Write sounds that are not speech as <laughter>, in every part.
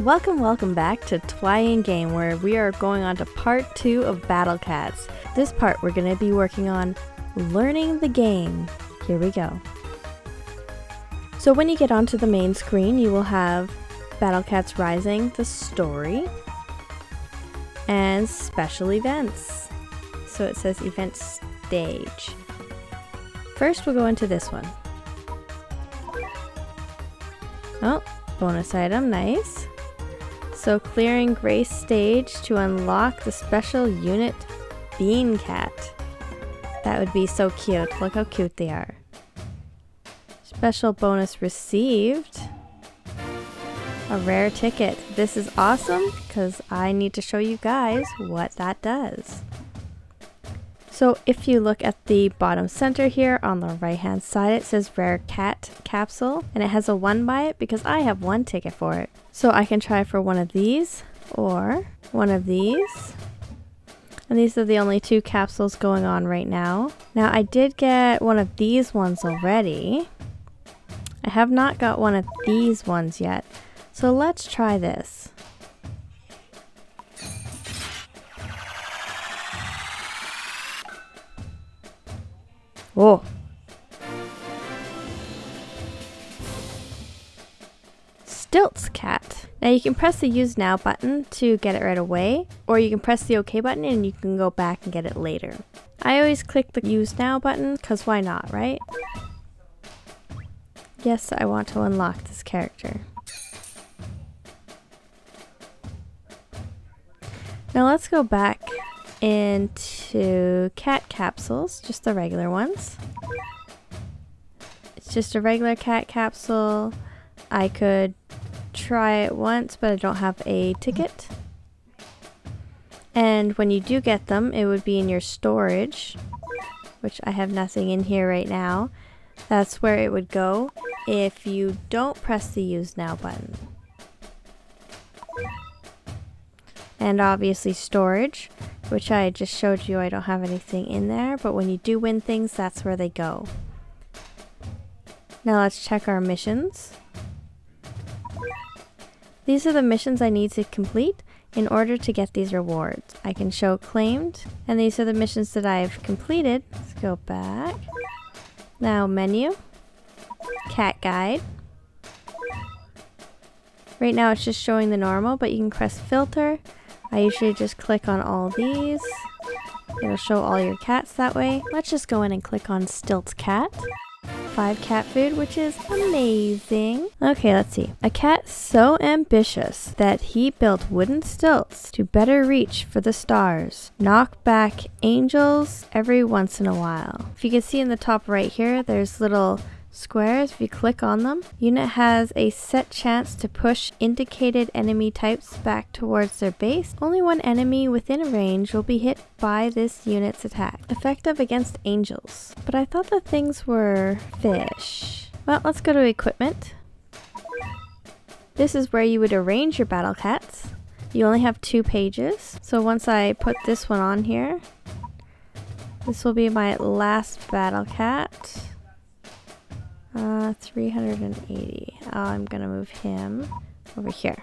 Welcome, welcome back to Twying Game, where we are going on to part two of Battle Cats. This part, we're going to be working on learning the game. Here we go. So, when you get onto the main screen, you will have Battle Cats Rising, the story, and special events. So, it says event stage. First, we'll go into this one. Oh, bonus item, nice. So clearing Grace stage to unlock the special unit Bean Cat. That would be so cute. Look how cute they are. Special bonus received. A rare ticket. This is awesome because I need to show you guys what that does. So if you look at the bottom center here on the right hand side, it says rare cat capsule and it has a one by it because I have one ticket for it. So I can try for one of these or one of these. And these are the only two capsules going on right now. Now I did get one of these ones already. I have not got one of these ones yet. So let's try this. Oh. Stilts. Now you can press the use now button to get it right away, or you can press the OK button and you can go back and get it later. I always click the use now button because why not, right? Yes, I want to unlock this character. Now let's go back into cat capsules, just the regular ones. It's just a regular cat capsule. I could try it once, but I don't have a ticket. And when you do get them, it would be in your storage, which I have nothing in here right now. That's where it would go if you don't press the use now button. And obviously storage which I just showed you I don't have anything in there, but when you do win things, that's where they go. Now let's check our missions. These are the missions I need to complete in order to get these rewards. I can show claimed, and these are the missions that I've completed. Let's go back. Now menu, cat guide. Right now it's just showing the normal, but you can press filter I usually just click on all these. It'll show all your cats that way. Let's just go in and click on Stilts Cat. Five cat food, which is amazing. Okay, let's see. A cat so ambitious that he built wooden stilts to better reach for the stars. Knock back angels every once in a while. If you can see in the top right here, there's little squares, if you click on them, unit has a set chance to push indicated enemy types back towards their base. Only one enemy within range will be hit by this unit's attack. Effective against angels. But I thought the things were fish. Well, let's go to equipment. This is where you would arrange your battle cats. You only have two pages. So once I put this one on here, this will be my last battle cat. Uh, 380. Oh, I'm gonna move him over here.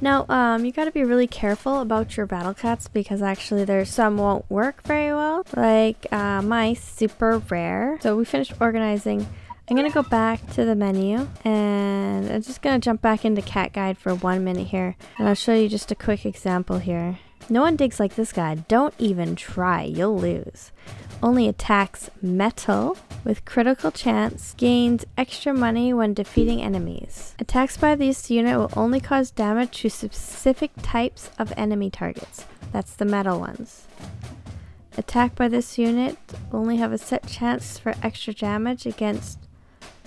Now, um, you gotta be really careful about your battle cats because actually there's some won't work very well, like uh, my super rare. So we finished organizing. I'm gonna go back to the menu and I'm just gonna jump back into cat guide for one minute here and I'll show you just a quick example here. No one digs like this guy. Don't even try. You'll lose only attacks metal with critical chance, gains extra money when defeating enemies. Attacks by this unit will only cause damage to specific types of enemy targets. That's the metal ones. Attack by this unit only have a set chance for extra damage against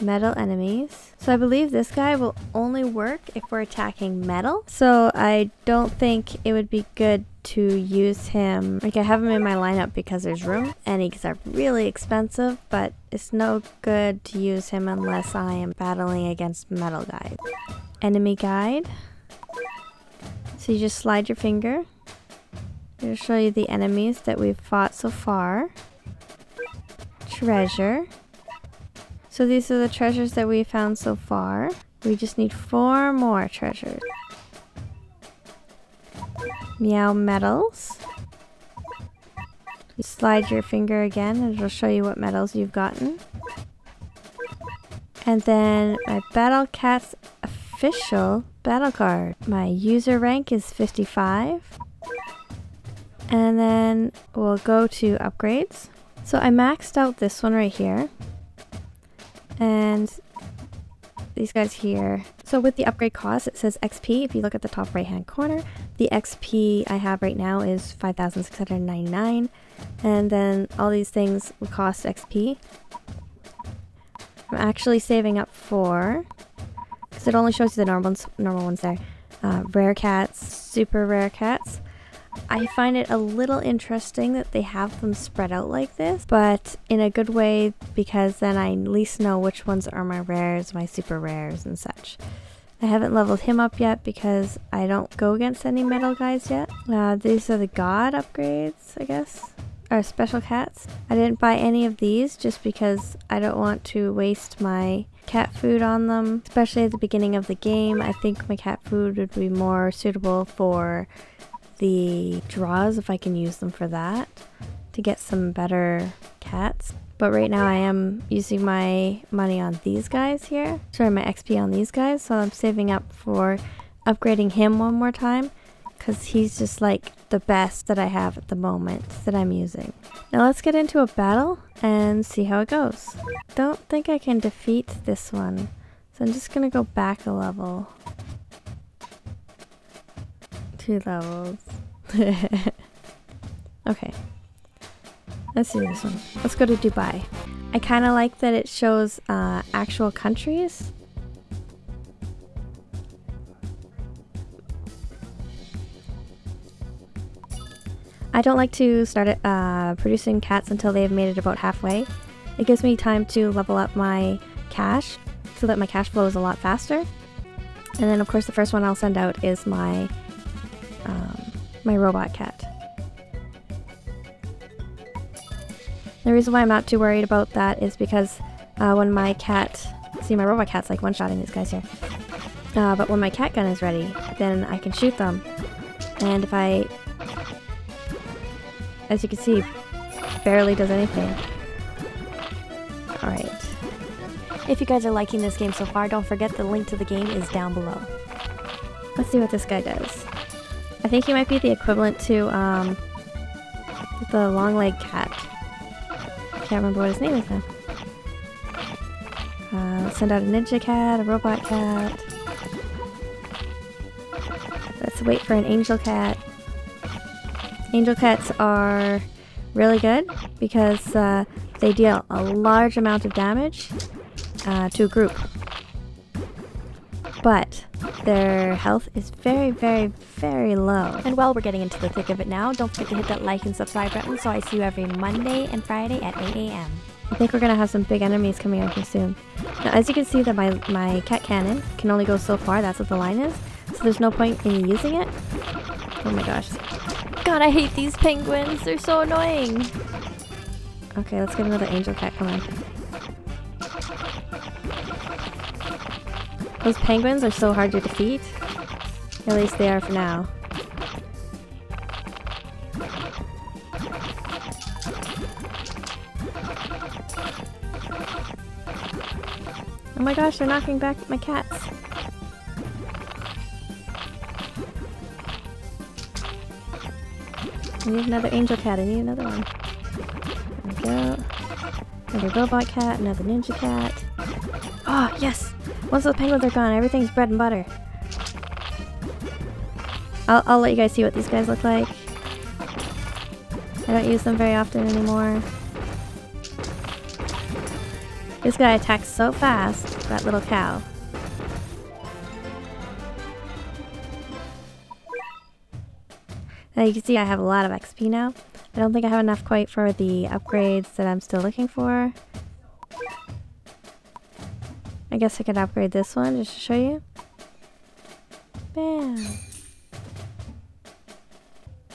metal enemies. So I believe this guy will only work if we're attacking metal. So I don't think it would be good to use him. Like I have him in my lineup because there's room and he's really expensive, but it's no good to use him unless I am battling against metal guide. Enemy guide. So you just slide your finger. It'll show you the enemies that we've fought so far. Treasure. So these are the treasures that we found so far. We just need four more treasures. Meow medals. You slide your finger again and it'll show you what medals you've gotten. And then my Battle Cats official battle card. My user rank is 55. And then we'll go to upgrades. So I maxed out this one right here. And these guys here. So with the upgrade cost, it says XP. If you look at the top right hand corner, the XP I have right now is 5,699. And then all these things will cost XP. I'm actually saving up for, because it only shows you the normal ones, normal ones there. Uh, rare cats, super rare cats. I find it a little interesting that they have them spread out like this, but in a good way because then I at least know which ones are my rares, my super rares, and such. I haven't leveled him up yet because I don't go against any metal guys yet. Uh, these are the god upgrades, I guess. Or special cats. I didn't buy any of these just because I don't want to waste my cat food on them, especially at the beginning of the game. I think my cat food would be more suitable for the draws if I can use them for that to get some better cats. But right now I am using my money on these guys here. Sorry, my XP on these guys. So I'm saving up for upgrading him one more time because he's just like the best that I have at the moment that I'm using. Now let's get into a battle and see how it goes. Don't think I can defeat this one. So I'm just gonna go back a level two levels. <laughs> okay. Let's do this one. Let's go to Dubai. I kind of like that it shows uh, actual countries. I don't like to start uh, producing cats until they've made it about halfway. It gives me time to level up my cash so that my cash flow is a lot faster. And then of course the first one I'll send out is my um, my robot cat. The reason why I'm not too worried about that is because uh, when my cat, see my robot cat's like one-shotting these guys here, uh, but when my cat gun is ready, then I can shoot them. And if I, as you can see, barely does anything. Alright. If you guys are liking this game so far, don't forget the link to the game is down below. Let's see what this guy does. I think he might be the equivalent to um, the long leg cat. Can't remember what his name is now. Uh, send out a ninja cat, a robot cat. Let's wait for an angel cat. Angel cats are really good because uh, they deal a large amount of damage uh, to a group. Their health is very, very, very low. And while we're getting into the thick of it now, don't forget to hit that like and subscribe button so I see you every Monday and Friday at 8 a.m. I think we're gonna have some big enemies coming out here soon. Now, as you can see that my, my cat cannon can only go so far, that's what the line is. So there's no point in using it. Oh my gosh. God, I hate these penguins. They're so annoying. Okay, let's get another angel cat coming. Those penguins are so hard to defeat. At least they are for now. Oh my gosh, they're knocking back my cats. I need another angel cat. I need another one. There we go. Another robot cat, another ninja cat. Oh, yes! Once the penguins are gone, everything's bread and butter. I'll, I'll let you guys see what these guys look like. I don't use them very often anymore. This guy attacks so fast, that little cow. Now you can see I have a lot of XP now. I don't think I have enough quite for the upgrades that I'm still looking for. I guess I could upgrade this one just to show you. Bam.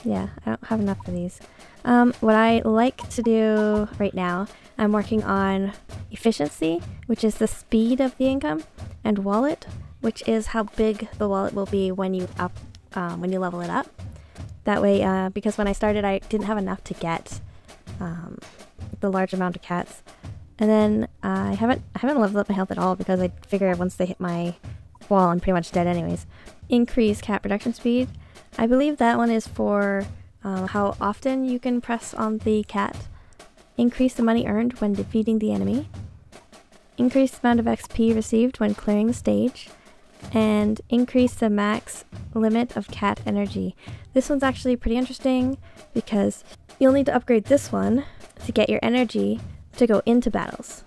Yeah, I don't have enough of these. Um, what I like to do right now, I'm working on efficiency, which is the speed of the income. and wallet, which is how big the wallet will be when you up um, when you level it up. That way, uh, because when I started, I didn't have enough to get um, the large amount of cats. And then uh, I haven't I haven't leveled up my health at all because I figure once they hit my wall, I'm pretty much dead anyways. Increase cat production speed. I believe that one is for uh, how often you can press on the cat. Increase the money earned when defeating the enemy. Increase the amount of XP received when clearing the stage. And increase the max limit of cat energy. This one's actually pretty interesting because you'll need to upgrade this one to get your energy to go into battles.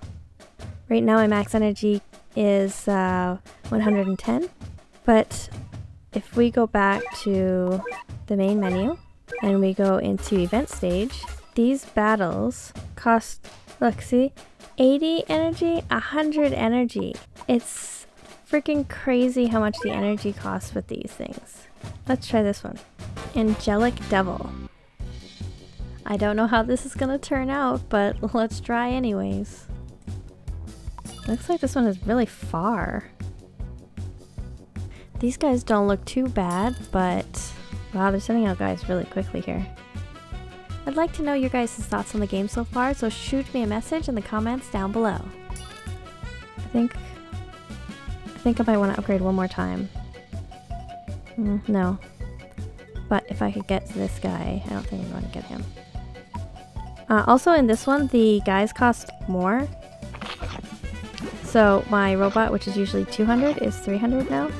Right now my max energy is uh, 110, but if we go back to the main menu and we go into event stage, these battles cost, look, see, 80 energy, 100 energy. It's freaking crazy how much the energy costs with these things. Let's try this one. Angelic Devil. I don't know how this is gonna turn out, but <laughs> let's try anyways. Looks like this one is really far. These guys don't look too bad, but wow, they're sending out guys really quickly here. I'd like to know your guys' thoughts on the game so far, so shoot me a message in the comments down below. I think... I think I might want to upgrade one more time. Mm, no. But if I could get this guy, I don't think I'm going to get him. Uh, also in this one, the guys cost more. So my robot, which is usually 200, is 300 now.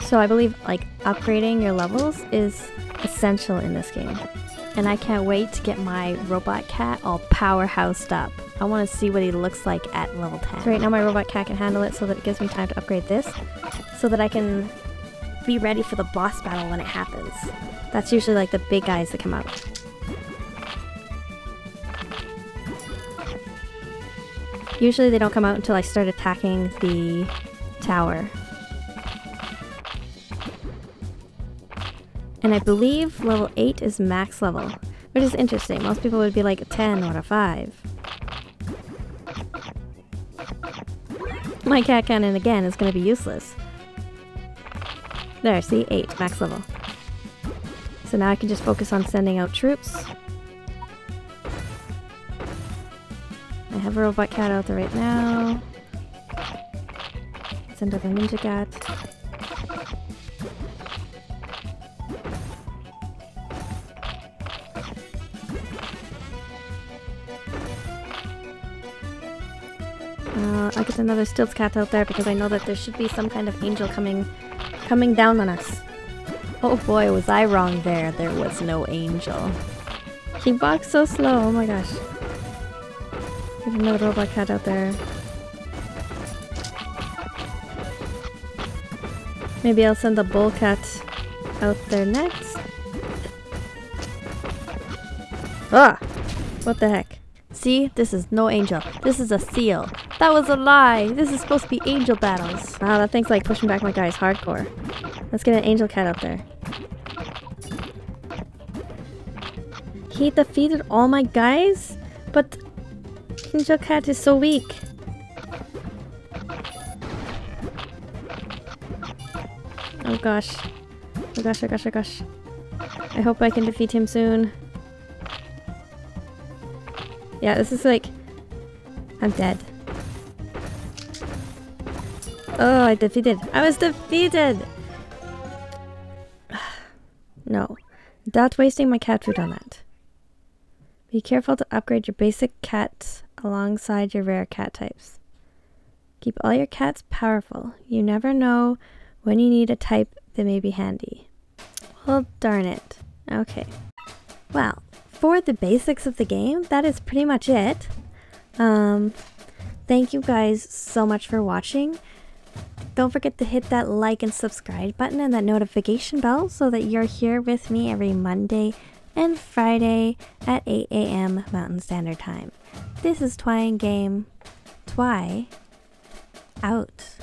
So I believe like upgrading your levels is essential in this game. And I can't wait to get my robot cat all powerhoused up. I want to see what he looks like at level 10. So right now my robot cat can handle it so that it gives me time to upgrade this. So that I can be ready for the boss battle when it happens. That's usually like the big guys that come out. Usually they don't come out until I start attacking the tower. And I believe level 8 is max level, which is interesting. Most people would be like a 10 or a 5. My cat cannon again is going to be useless. There, see? 8, max level. So now I can just focus on sending out troops. I have a robot cat out there right now. Send out a ninja cat. Uh, I get another Stilts cat out there because I know that there should be some kind of angel coming coming down on us. Oh boy, was I wrong there. There was no angel. He walks so slow, oh my gosh. There's another robot cat out there. Maybe I'll send the bull cat out there next. Ah! What the heck? See? This is no angel. This is a seal. That was a lie! This is supposed to be angel battles. Wow, that thing's like pushing back my guys hardcore. Let's get an angel cat up there. He defeated all my guys? But Angel Cat is so weak. Oh gosh. Oh gosh, oh gosh, oh gosh. I hope I can defeat him soon. Yeah, this is like... I'm dead. Oh, I defeated. I was defeated! <sighs> no. Not wasting my cat food on that. Be careful to upgrade your basic cats alongside your rare cat types. Keep all your cats powerful. You never know when you need a type that may be handy. Well, darn it. Okay. Well, for the basics of the game, that is pretty much it. Um, thank you guys so much for watching. Don't forget to hit that like and subscribe button and that notification bell so that you're here with me every Monday and Friday at 8 a.m. Mountain Standard Time. This is Twying Game. Twy out.